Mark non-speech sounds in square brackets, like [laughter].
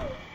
Oh! [laughs]